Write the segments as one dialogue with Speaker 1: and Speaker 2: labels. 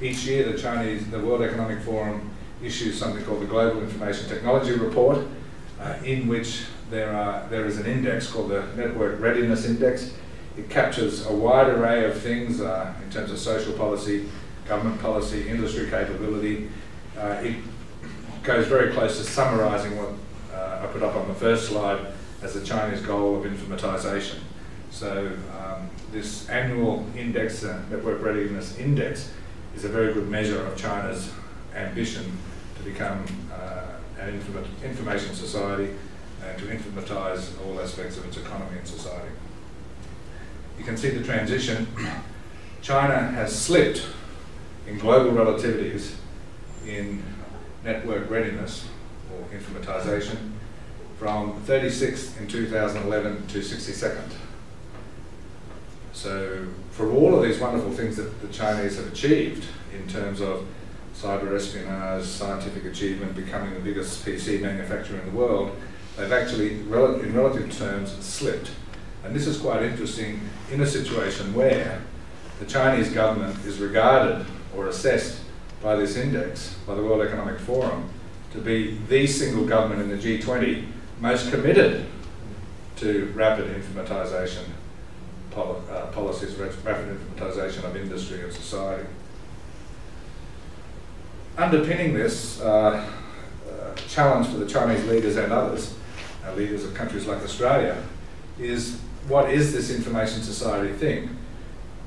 Speaker 1: each year the Chinese, the World Economic Forum issues something called the Global Information Technology Report, uh, in which there, are, there is an index called the Network Readiness Index. It captures a wide array of things uh, in terms of social policy, government policy, industry capability. Uh, it goes very close to summarising what uh, I put up on the first slide as the Chinese goal of informatisation. So um, this annual index, uh, Network Readiness Index, is a very good measure of China's ambition to become uh, an inform information society and to informatise all aspects of its economy and society. You can see the transition. China has slipped in global relativities in network readiness or informatisation from 36th in 2011 to 62nd. So for all of these wonderful things that the Chinese have achieved in terms of cyber espionage, scientific achievement, becoming the biggest PC manufacturer in the world, they've actually, in relative terms, slipped. And this is quite interesting in a situation where the Chinese government is regarded or assessed by this index, by the World Economic Forum, to be the single government in the G20 most committed to rapid informatization pol uh, policies, of rapid informatization of industry and society. Underpinning this uh, uh, challenge for the Chinese leaders and others, uh, leaders of countries like Australia, is what is this information society thing?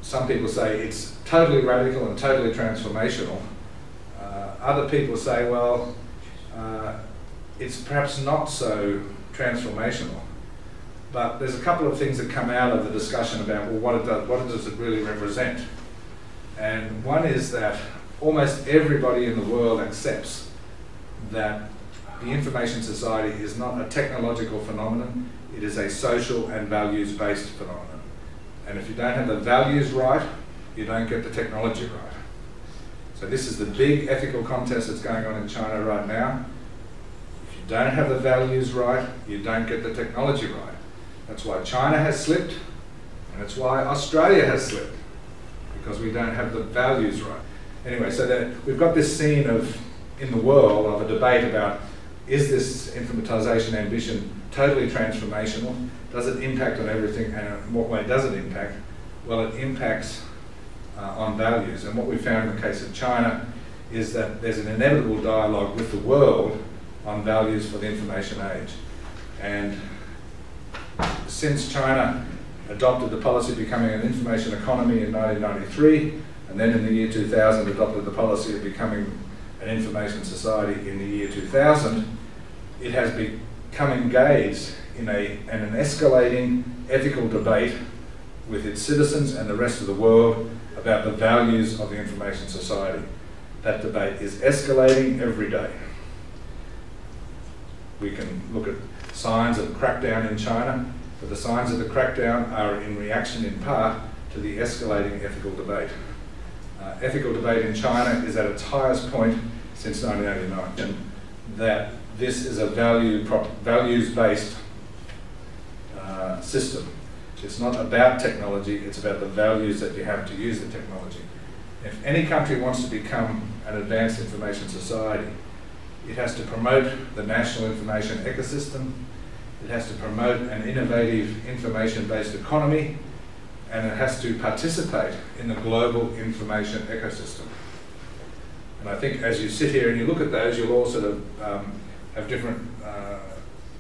Speaker 1: Some people say it's totally radical and totally transformational. Uh, other people say, well, it's perhaps not so transformational. But there's a couple of things that come out of the discussion about, well, what, it does, what does it really represent? And one is that almost everybody in the world accepts that the information society is not a technological phenomenon, it is a social and values-based phenomenon. And if you don't have the values right, you don't get the technology right. So this is the big ethical contest that's going on in China right now If you don't have the values right, you don't get the technology right. That's why China has slipped, and it's why Australia has slipped, because we don't have the values right. Anyway, so that we've got this scene of, in the world, of a debate about is this informatization ambition totally transformational? Does it impact on everything, and in what way does it impact? Well, it impacts uh, on values, and what we found in the case of China is that there's an inevitable dialogue with the world on values for the information age. And since China adopted the policy of becoming an information economy in 1993, and then in the year 2000 adopted the policy of becoming an information society in the year 2000, it has become engaged in, a, in an escalating ethical debate with its citizens and the rest of the world about the values of the information society. That debate is escalating every day we can look at signs of crackdown in China, but the signs of the crackdown are in reaction in part to the escalating ethical debate. Uh, ethical debate in China is at its highest point since 1989, and that this is a value values-based uh, system. It's not about technology, it's about the values that you have to use the technology. If any country wants to become an advanced information society, it has to promote the national information ecosystem. It has to promote an innovative information-based economy. And it has to participate in the global information ecosystem. And I think as you sit here and you look at those, you'll all sort of um, have different uh,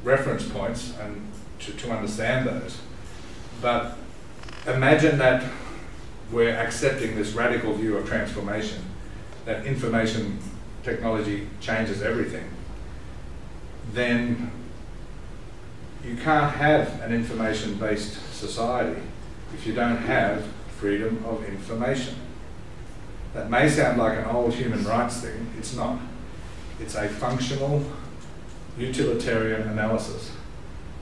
Speaker 1: reference points and to, to understand those. But imagine that we're accepting this radical view of transformation, that information technology changes everything, then you can't have an information-based society if you don't have freedom of information. That may sound like an old human rights thing, it's not. It's a functional, utilitarian analysis.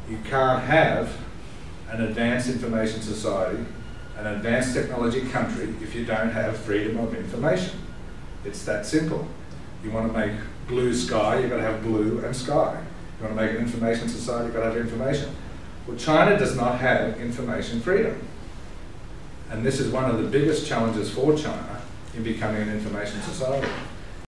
Speaker 1: You can't have an advanced information society, an advanced technology country, if you don't have freedom of information. It's that simple. You want to make blue sky, you've got to have blue and sky. You want to make an information society, you've got to have information. Well, China does not have information freedom. And this is one of the biggest challenges for China in becoming an information society.